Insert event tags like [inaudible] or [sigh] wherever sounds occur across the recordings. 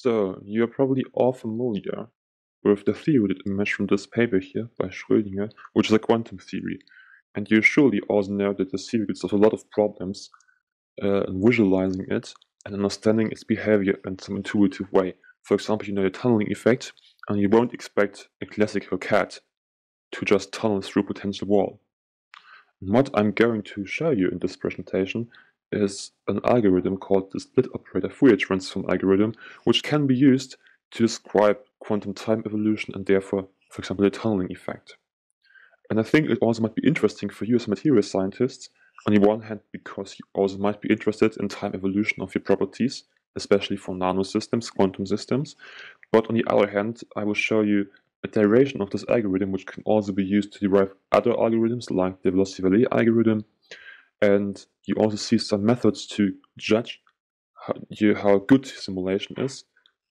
So, you're probably all familiar with the theory that emerged from this paper here by Schrödinger, which is a quantum theory. And you surely also know that the theory us a lot of problems uh, in visualizing it and understanding its behavior in some intuitive way. For example, you know the tunneling effect, and you won't expect a classical cat to just tunnel through a potential wall. What I'm going to show you in this presentation is an algorithm called the split operator Fourier transform algorithm, which can be used to describe quantum time evolution and therefore, for example, the tunneling effect. And I think it also might be interesting for you as material scientist, on the one hand, because you also might be interested in time evolution of your properties, especially for nanosystems, quantum systems. But on the other hand, I will show you a derivation of this algorithm, which can also be used to derive other algorithms like the Velocity-Verlet algorithm. And you also see some methods to judge how, you, how good simulation is.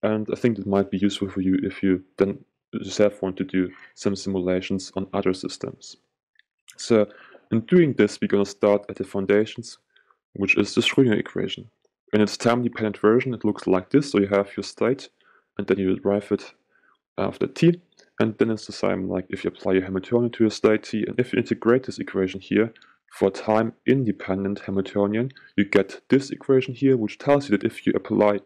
And I think it might be useful for you if you then yourself want to do some simulations on other systems. So in doing this, we're going to start at the foundations, which is the Schrödinger equation. In its time-dependent version, it looks like this. So you have your state, and then you derive it uh, after t. And then it's the same like if you apply your Hamiltonian to your state t, and if you integrate this equation here for time-independent Hamiltonian, you get this equation here, which tells you that if you apply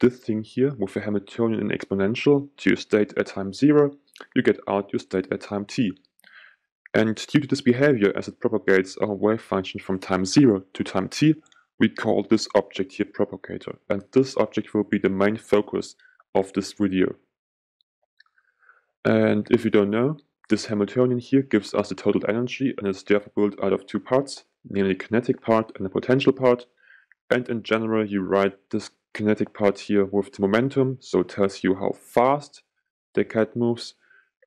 this thing here with a Hamiltonian and exponential to your state at time 0, you get out your state at time t. And due to this behavior as it propagates our wave function from time 0 to time t, we call this object here propagator. And this object will be the main focus of this video. And if you don't know, this Hamiltonian here gives us the total energy and it's therefore built out of two parts, namely the kinetic part and the potential part. And in general, you write this kinetic part here with the momentum, so it tells you how fast the cat moves,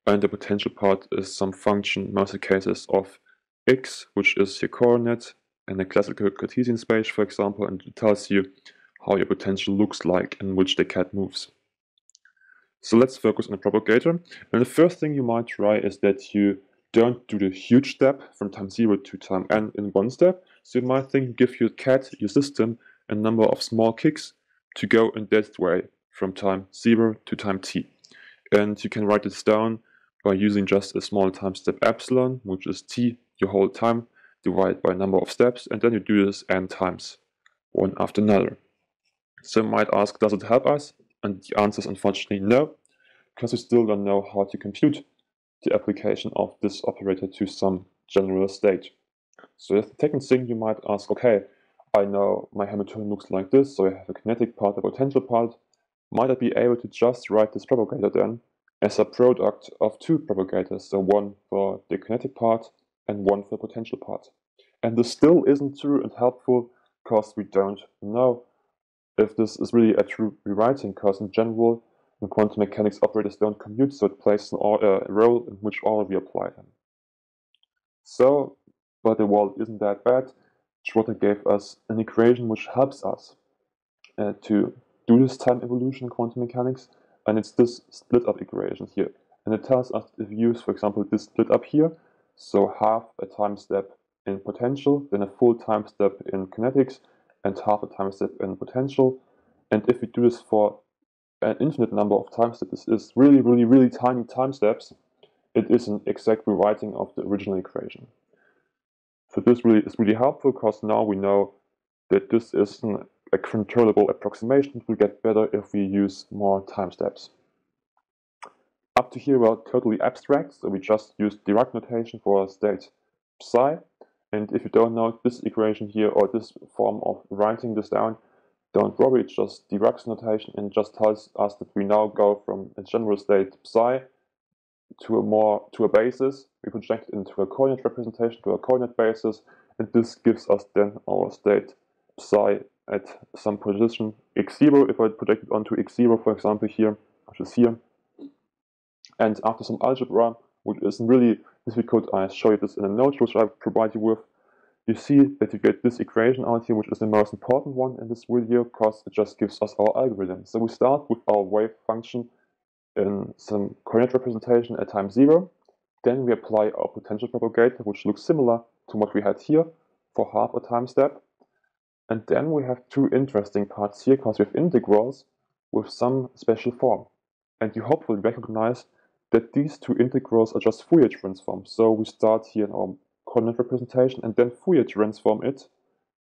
and the potential part is some function, most cases, of x, which is your coordinate, in a classical Cartesian space, for example, and it tells you how your potential looks like in which the cat moves. So let's focus on the propagator. And the first thing you might try is that you don't do the huge step from time 0 to time n in one step. So you might think give your cat, your system, a number of small kicks to go in that way from time 0 to time t. And you can write this down by using just a small time step epsilon, which is t your whole time, divided by number of steps, and then you do this n times, one after another. So you might ask, does it help us? And the answer is unfortunately no, because we still don't know how to compute the application of this operator to some general state. So the second thing you might ask, okay, I know my Hamiltonian looks like this, so I have a kinetic part, a potential part. Might I be able to just write this propagator then as a product of two propagators, so one for the kinetic part and one for the potential part. And this still isn't true and helpful because we don't know if this is really a true rewriting, because in general, in quantum mechanics, operators don't commute, so it plays an uh, role in which order we apply them. So, but the world isn't that bad. Trotter gave us an equation which helps us uh, to do this time evolution in quantum mechanics, and it's this split up equation here. And it tells us if we use, for example, this split up here, so half a time step in potential, then a full time step in kinetics, and half a time step in potential. And if we do this for an infinite number of time steps, this is really, really, really tiny time steps, it is an exact rewriting of the original equation. So this really is really helpful because now we know that this is an a controllable approximation. It will get better if we use more time steps. Up to here we are totally abstract, so we just use Dirac notation for state psi. And if you don't know this equation here or this form of writing this down, don't worry, it's just Dirac's notation and just tells us that we now go from a general state psi to a more to a basis. We project it into a coordinate representation to a coordinate basis, and this gives us then our state psi at some position x0 if I project it onto x0 for example here, which is here. And after some algebra, which isn't really difficult, I uh, show you this in a note which I provide you with. You see that you get this equation out here, which is the most important one in this video, because it just gives us our algorithm. So we start with our wave function in some coordinate representation at time zero. Then we apply our potential propagator, which looks similar to what we had here for half a time step. And then we have two interesting parts here because we have integrals with some special form. And you hopefully recognize that these two integrals are just Fourier transforms. So we start here in our coordinate representation and then Fourier transform it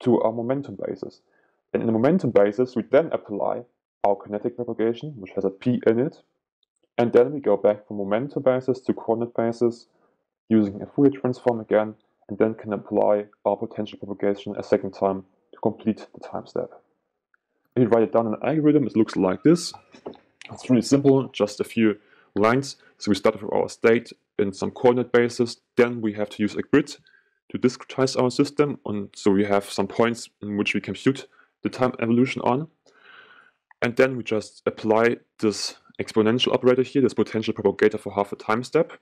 to our momentum basis. And in the momentum basis, we then apply our kinetic propagation, which has a p in it, and then we go back from momentum basis to coordinate basis using a Fourier transform again, and then can apply our potential propagation a second time to complete the time step. If you write it down in an algorithm, it looks like this. It's really simple, just a few lines. So we start with our state in some coordinate basis, then we have to use a grid to discretize our system, and so we have some points in which we compute the time evolution on. And then we just apply this exponential operator here, this potential propagator for half a time step.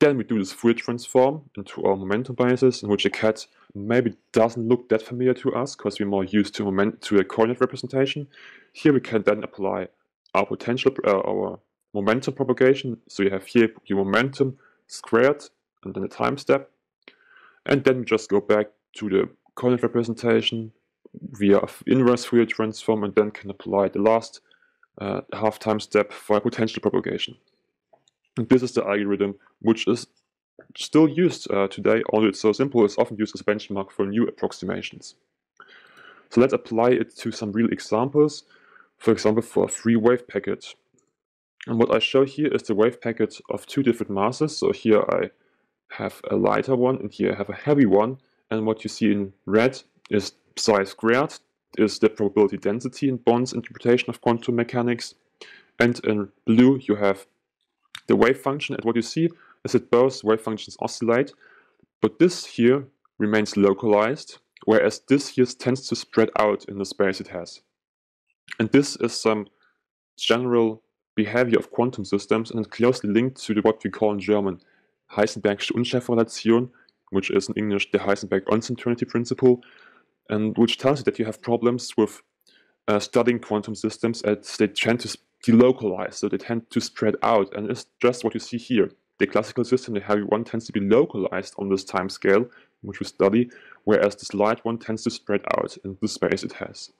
Then we do this Fourier transform into our momentum basis, in which a cat maybe doesn't look that familiar to us because we're more used to moment to a coordinate representation. Here we can then apply our potential, uh, our momentum propagation. So you have here your momentum squared and then a time step. And then we just go back to the coordinate representation via inverse Fourier transform and then can apply the last uh, half time step for potential propagation. And this is the algorithm which is still used uh, today, although it's so simple, it's often used as a benchmark for new approximations. So let's apply it to some real examples, for example, for a free wave packet. And what I show here is the wave packet of two different masses. So here I have a lighter one and here I have a heavy one. And what you see in red is psi squared, is the probability density in Born's interpretation of quantum mechanics. And in blue you have the wave function. And what you see is that both wave functions oscillate. But this here remains localized, whereas this here tends to spread out in the space it has. And this is some general behavior of quantum systems and closely linked to the, what we call in German Heisenbergsche Unschärferelation, which is in English the Heisenberg uncertainty principle, and which tells you that you have problems with uh, studying quantum systems as they tend to delocalize, so they tend to spread out, and it's just what you see here. The classical system, the heavy one, tends to be localized on this time scale, which we study, whereas this light one tends to spread out in the space it has.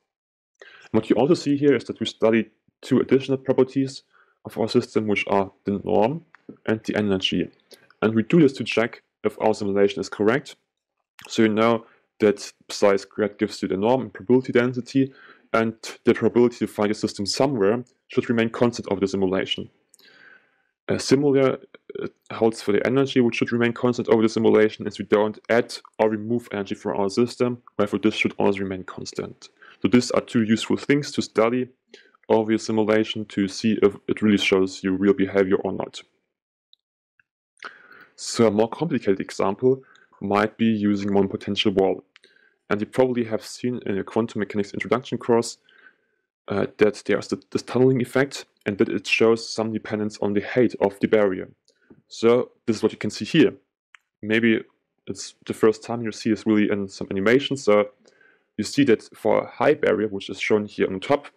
what you also see here is that we study two additional properties of our system, which are the norm and the energy. And we do this to check if our simulation is correct. So you know that psi squared gives you the norm and probability density, and the probability to find a system somewhere should remain constant over the simulation. Uh, similar uh, holds for the energy, which should remain constant over the simulation, as we don't add or remove energy from our system, therefore this should always remain constant. So these are two useful things to study over your simulation to see if it really shows you real behavior or not. So a more complicated example might be using one potential wall. And you probably have seen in a quantum mechanics introduction course uh, that there's the, this tunneling effect and that it shows some dependence on the height of the barrier. So this is what you can see here. Maybe it's the first time you see this really in some animation. So you see that for a high barrier, which is shown here on top,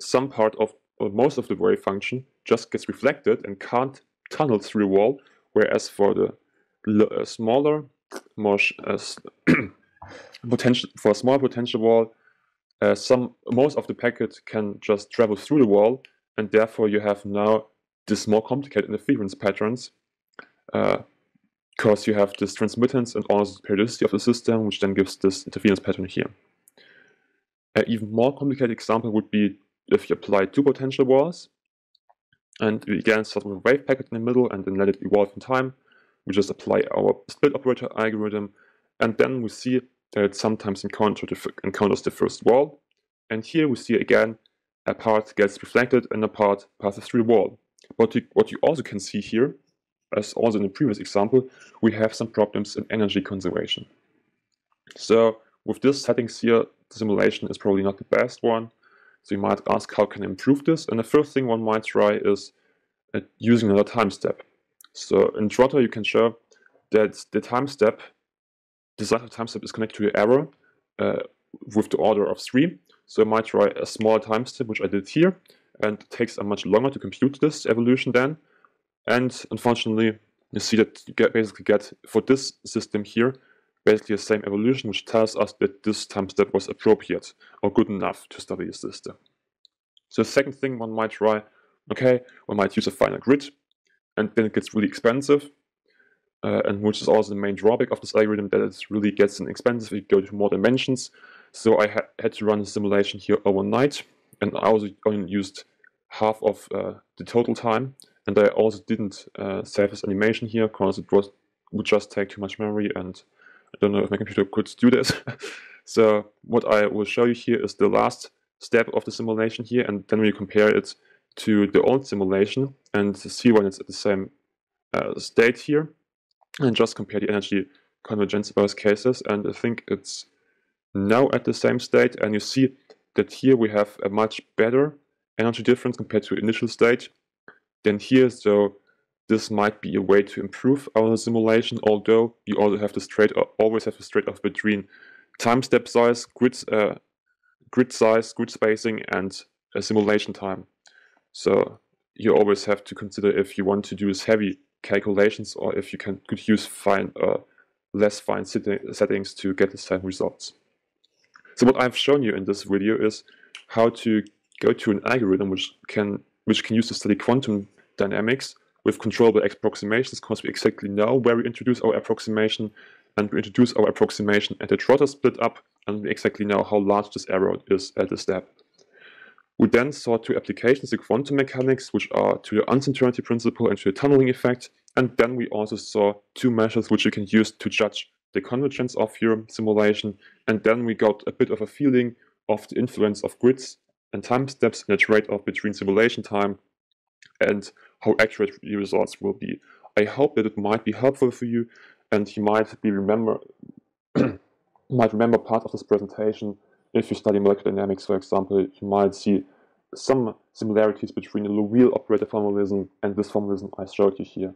some part of or most of the wave function just gets reflected and can't tunnel through wall, whereas for the uh, smaller, more uh, [clears throat] potential for a small potential wall, uh, some most of the packet can just travel through the wall, and therefore you have now this more complicated interference patterns, because uh, you have this transmittance and also the periodicity of the system, which then gives this interference pattern here. An even more complicated example would be if you apply two potential walls, and we again start with a wave packet in the middle and then let it evolve in time, we just apply our split operator algorithm, and then we see that it sometimes encounters the first wall, and here we see again a part gets reflected and a part passes through the wall. But what you also can see here, as also in the previous example, we have some problems in energy conservation. So with this settings here, the simulation is probably not the best one, so you might ask how can I improve this? And the first thing one might try is uh, using another time step. So in Trotter you can show that the time step, the decisive time step is connected to the error uh, with the order of 3. So I might try a smaller time step, which I did here, and it takes a much longer to compute this evolution then. And unfortunately, you see that you get basically get, for this system here, basically the same evolution, which tells us that this time step was appropriate or good enough to study the system. So the second thing one might try, okay, one might use a finite grid, and then it gets really expensive, uh, and which is also the main drawback of this algorithm, that it really gets expensive if you go to more dimensions. So I ha had to run a simulation here overnight, and I also only used half of uh, the total time, and I also didn't uh, save this animation here because it was would just take too much memory, and I don't know if my computer could do this. [laughs] so what I will show you here is the last step of the simulation here, and then we compare it to the old simulation and see when it's at the same uh, state here, and just compare the energy convergence in both cases. And I think it's now at the same state, and you see that here we have a much better energy difference compared to initial state than here. So this might be a way to improve our simulation, although you also have this trade always have this trade-off between time step size, grid uh, grid size, grid spacing, and simulation time. So you always have to consider if you want to do heavy calculations or if you can could use fine uh, less fine settings to get the same results. So what I've shown you in this video is how to go to an algorithm which can which can use to study quantum dynamics with controllable approximations because we exactly know where we introduce our approximation and we introduce our approximation at the Trotter split up and we exactly know how large this error is at the step. We then saw two applications in quantum mechanics, which are to the uncertainty principle and to the tunneling effect. And then we also saw two measures which you can use to judge the convergence of your simulation. And then we got a bit of a feeling of the influence of grids and time steps in the trade-off between simulation time and how accurate the results will be. I hope that it might be helpful for you and you might be remember [clears throat] might remember part of this presentation if you study molecular dynamics, for example, you might see some similarities between the Liouville operator formalism and this formalism I showed you here.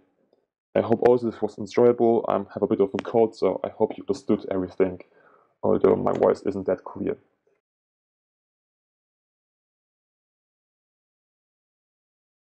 I hope also this was enjoyable. I have a bit of a cold, so I hope you understood everything, although my voice isn't that clear.